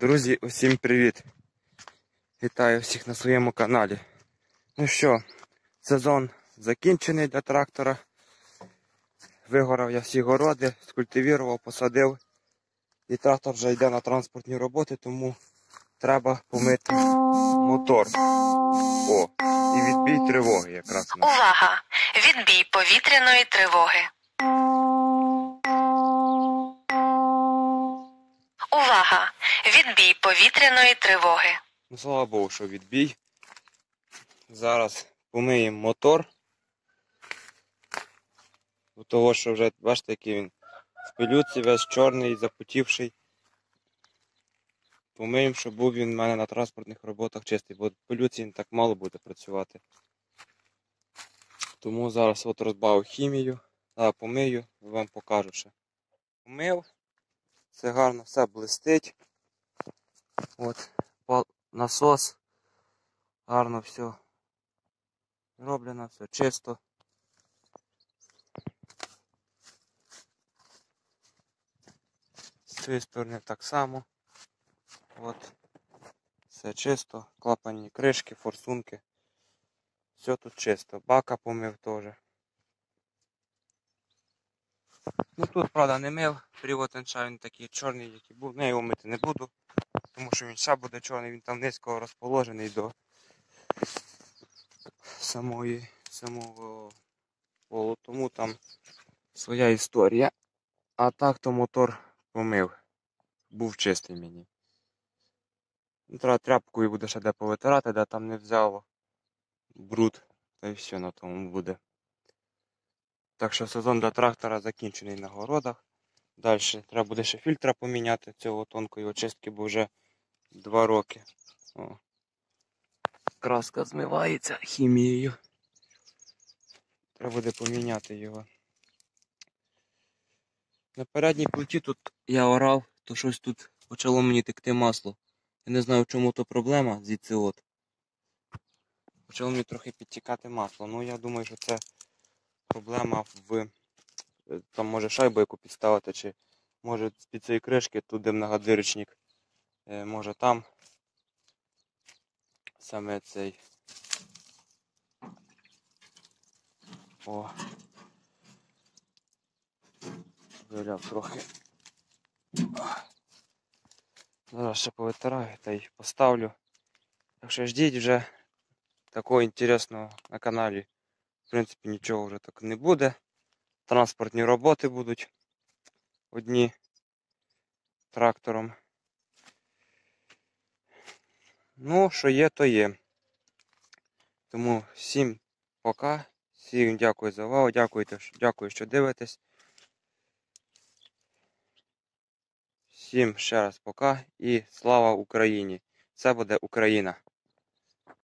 Друзі, усім привіт! Вітаю всіх на своєму каналі. Ну що, сезон закінчений для трактора. Вигорав я всі городи, скультивірував, посадив. І трактор вже йде на транспортні роботи, тому треба помити мотор. О, і відбій тривоги якраз. Увага! Відбій повітряної тривоги. Відбій повітряної тривоги. Ну, слава Богу, що відбій. Зараз помиємо мотор. У того, що вже, бачите, який він в пилюці весь чорний, запотівший. Помиємо, щоб був він у мене на транспортних роботах чистий, бо в пилюці він так мало буде працювати. Тому зараз от розбавив хімію, а помию вам покажу ще. Помив, все гарно, все блистить. От, насос. Гарно все зроблено, все чисто. З цієї сторони так само. От. Все чисто. Клапанні кришки, форсунки. Все тут чисто. Бака помив теж. Ну тут, правда, не мив. Привод він такий чорний, який був. Ну, я його мити не буду. Тому що він ще буде чорний, він там низько розположений до самої, самого полу. Тому там своя історія. А так то мотор помив. Був чистий мені. Треба тряпкою буде ще де повитирати, де там не взяло бруд. Та й все на тому буде. Так що сезон для трактора закінчений на городах. Далі треба буде ще фільтра поміняти цього тонкої очистки, бо вже два роки. О. Краска змивається хімією. Треба буде поміняти його. На передній плиті тут я орав, то щось тут почало мені текти масло. Я не знаю, в чому то проблема звідси от. Почало мені трохи підтікати масло. Ну я думаю, що це проблема в. Е, Там може шайбу яку підставити, чи може з-під цієї кришки, тут де многодвірочник. Е, Може там саме цей. О. Виляв трохи. Зараз ще повитираю та й поставлю. Так що ждіть вже такого інтересного на каналі. В принципі, нічого вже так не буде. Транспортні роботи будуть одні трактором. Ну, що є, то є. Тому всім пока. Всім дякую за увагу. Дякуйте, дякую, що дивитесь. Всім ще раз пока і слава Україні! Це буде Україна!